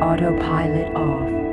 Autopilot off.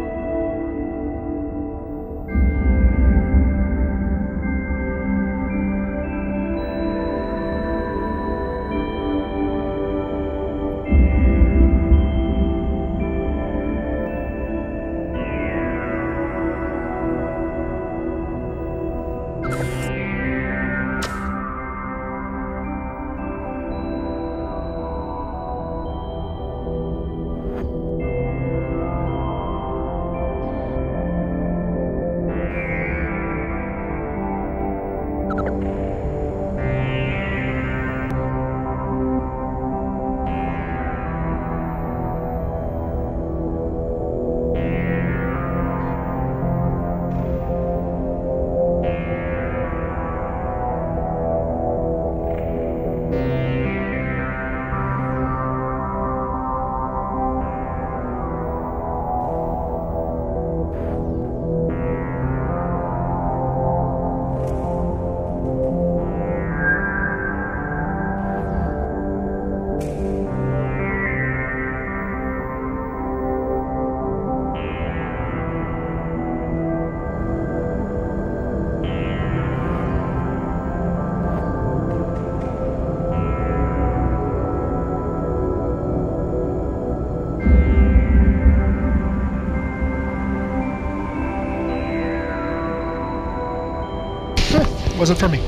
Wasn't for me.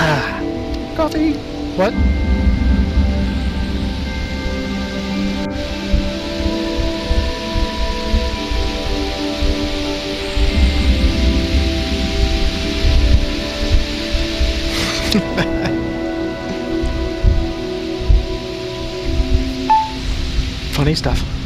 Ah. Coffee. What? Funny stuff.